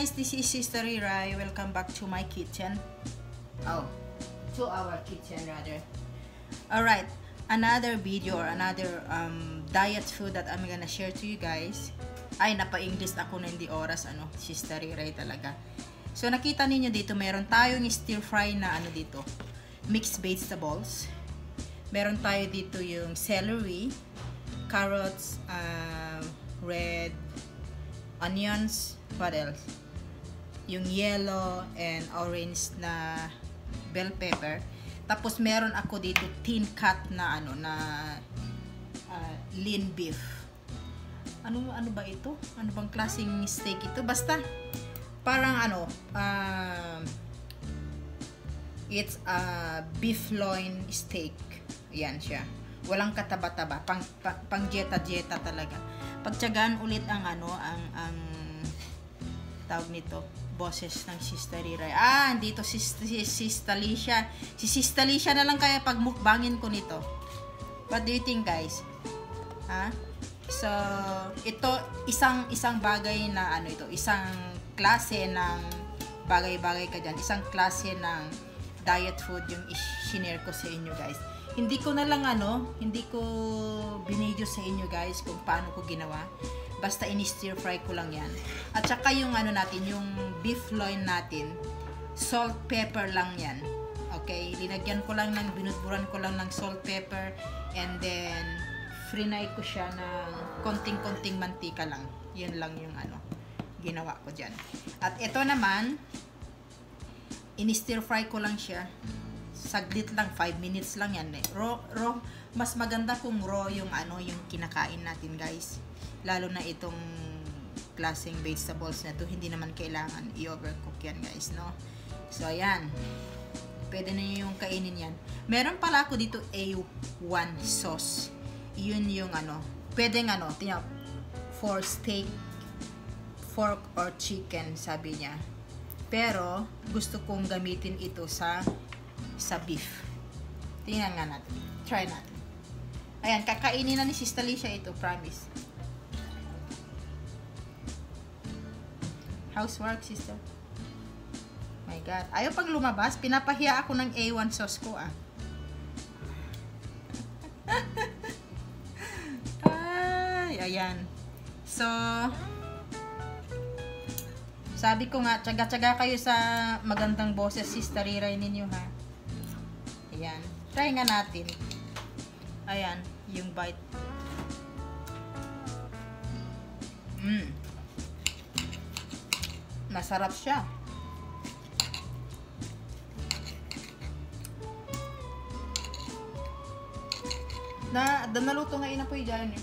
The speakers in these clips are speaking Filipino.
guys, this is Sister Rirai. Welcome back to my kitchen. Oh, to our kitchen rather. Alright, another video or another um, diet food that I'm gonna share to you guys. Ay, napa-English ako na hindi oras, ano, Sister Rirai talaga. So, nakita ninyo dito, meron tayong stir fry na ano dito, mixed vegetables. Meron tayo dito yung celery, carrots, um, red, onions, what else? Yung yellow and orange na bell pepper. Tapos meron ako dito thin cut na ano na uh, lean beef. Ano ano ba ito? Ano bang klaseng steak ito? Basta parang ano um, it's a beef loin steak. Yan siya. Walang kataba-taba, pang, pang, pang jeta-jeta talaga. Pagtyagaan ulit ang ano, ang ang tawag nito, boses ng Sister Riray. Ah, dito si, si Sister Alicia. Si Sister Alicia na lang kaya pag mukbangin ko nito. What do you think, guys? Ha? So, ito isang isang bagay na ano ito, isang klase ng bagay-bagay ka diyan, isang klase ng diet food yung i-share ko sa inyo, guys. Hindi ko na lang ano, hindi ko binidyo sa inyo, guys, kung paano ko ginawa. Basta in-stir fry ko lang yan. At saka yung ano natin, yung beef loin natin, salt, pepper lang yan. Okay? Linagyan ko lang ng, binudburan ko lang ng salt, pepper, and then, frinay ko siya ng konting-konting mantika lang. Yun lang yung ano, ginawa ko dyan. At ito naman, in-stir fry ko lang siya. Saglit lang, 5 minutes lang yan eh. Raw, raw, mas maganda kung raw yung ano, yung kinakain natin guys. Lalo na itong klaseng vegetables na to hindi naman kailangan i-overcook yan guys no? So ayan. Pwede na yung kainin yan. Meron pala ako dito A1 sauce. Yun yung ano pwedeng ano tingnan for steak fork or chicken sabi niya. Pero gusto kong gamitin ito sa sa beef tingnan nga natin try natin ayan kakainin na ni Sister Alicia ito promise Housework, sister. My God. Ayaw pag lumabas, pinapahiya ako ng A1 sauce ko, ah. Ay, ayan. So, sabi ko nga, tsaga-tsaga kayo sa magandang boses, sister Riray ninyo, ha. Ayan. Try nga natin. Ayan, yung bite. Mmm. Masarap siya. Na, da naluto nga ina po dyan eh.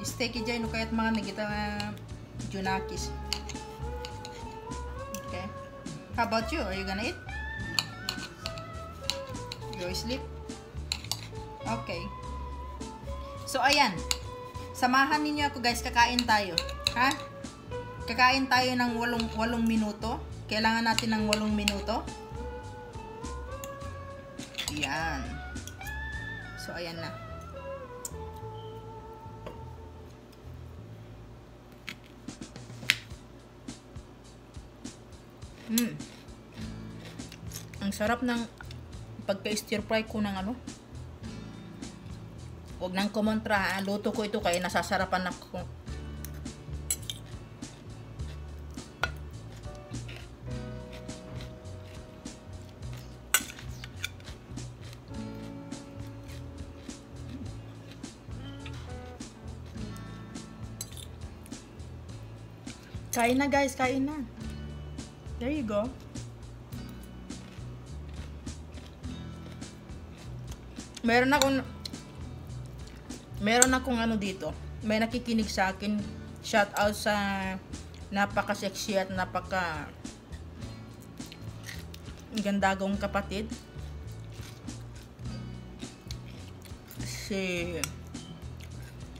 Steaky dyan, no, kaya't mga nagita nga junakis. Okay. How about you? Are you gonna eat? You sleep? Okay. So, ayan. Samahan ninyo ako guys, kakain tayo. Ha? Kakain tayo ng 8, 8 minuto. Kailangan natin ng 8 minuto. Yan. So, ayan na. Hmm. Ang sarap ng pagka-stir fry ko ng ano. Huwag nang kumontra. Luto ko ito kaya nasasarapan ako Kain na guys, kain na. There you go. Meron akong Meron akong ano dito. May nakikinig sa akin. Shout out sa napaka-sexy at napaka gandagong kapatid. Si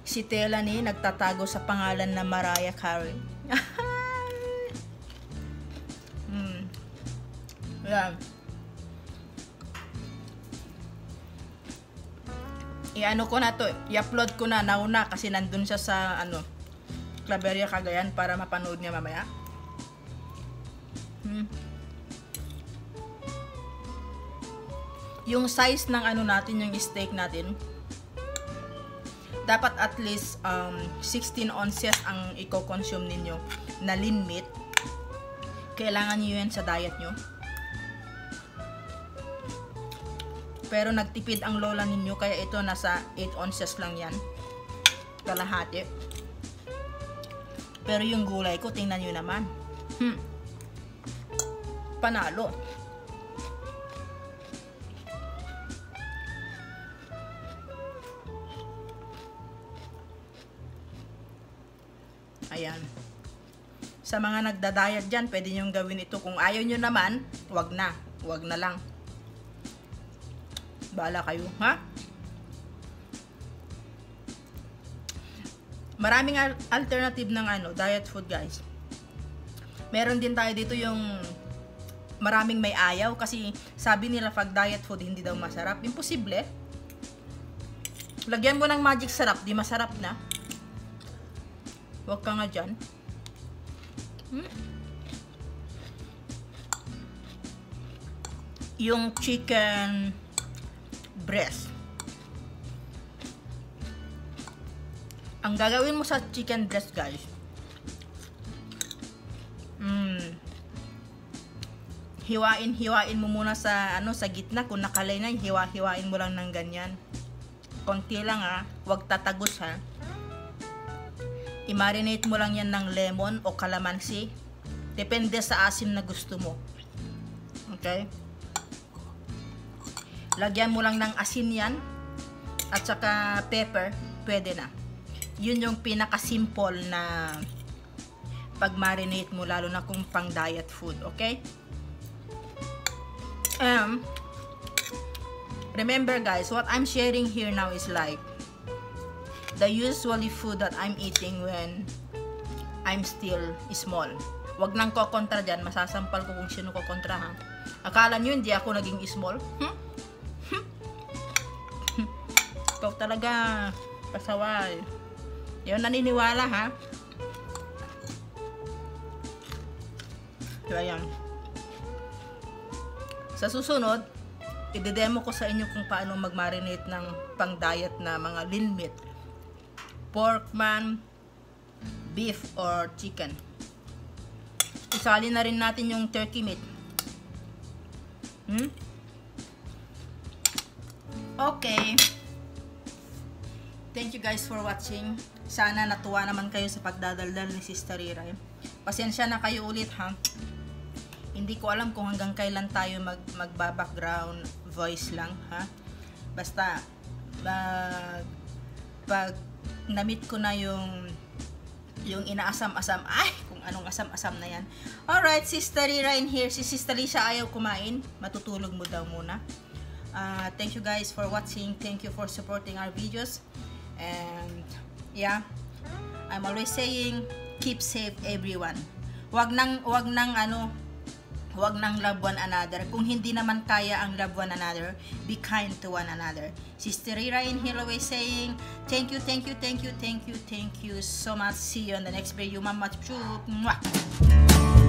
si Telani nagtatago sa pangalan na Mariah Carey. hmm. Yan. I-ano ko na to, i-upload ko na nauna kasi nandun siya sa ano Claveria Cagayan para mapanood niya mamaya. Hmm. Yung size ng ano natin, yung steak natin, dapat at least um, 16 ounces ang i-consume ninyo na lean meat. Kailangan nyo yan sa diet nyo. Pero nagtipid ang lola ninyo kaya ito nasa 8 ounces lang yan. Kalahati. Pero yung gulay ko, tingnan nyo naman. Hmm. Panalo. Ayan. Sa mga nagda-diet dyan, pwede nyo gawin ito. Kung ayaw nyo naman, wag na. Wag na lang. Bala kayo, ha? Maraming al- alternative ng ano, diet food, guys. Meron din tayo dito yung maraming may ayaw kasi sabi nila pag diet food hindi daw masarap. Imposible. Lagyan mo ng magic sarap, di masarap na. Huwag ka nga dyan. Hmm? Yung chicken breast. Ang gagawin mo sa chicken breast, guys, mm, hiwain, hiwain mo muna sa, ano, sa gitna. Kung nakalay na, hiwa, hiwain mo lang ng ganyan. Konti lang, ha. Huwag tatagos, ha. I-marinate mo lang yan ng lemon o calamansi. Depende sa asim na gusto mo. Okay? Lagyan mo lang ng asin yan. At saka pepper. Pwede na. Yun yung pinaka-simple na pag-marinate mo lalo na kung pang diet food. Okay? Um, remember guys, what I'm sharing here now is like the usually food that I'm eating when I'm still small. Wag nang kokontra dyan, masasampal ko kung sino kokontra ha. Akala nyo hindi ako naging small? Hmm? Talaga, pasaway. Yun, naniniwala ha. So, ayan. Sa susunod, i-demo ko sa inyo kung paano mag-marinate ng pang-diet na mga lean meat pork man, beef, or chicken. Isali na rin natin yung turkey meat. Hmm? Okay. Thank you guys for watching. Sana natuwa naman kayo sa pagdadaldal ni Sister Riray. Pasensya na kayo ulit ha. Hindi ko alam kung hanggang kailan tayo mag magba-background voice lang ha. Basta mag pag namit ko na yung yung inaasam-asam. Ay, kung anong asam-asam na yan. Alright, Sister Ryan here. Si Sister Lisa ayaw kumain. Matutulog mo daw muna. Uh, thank you guys for watching. Thank you for supporting our videos. And, yeah. I'm always saying, keep safe everyone. Wag nang, wag nang ano, Huwag nang love one another. Kung hindi naman kaya ang love one another, be kind to one another. Sister Rira in here always saying, thank you, thank you, thank you, thank you, thank you so much. See you on the next video. Mama Chup. Mwah!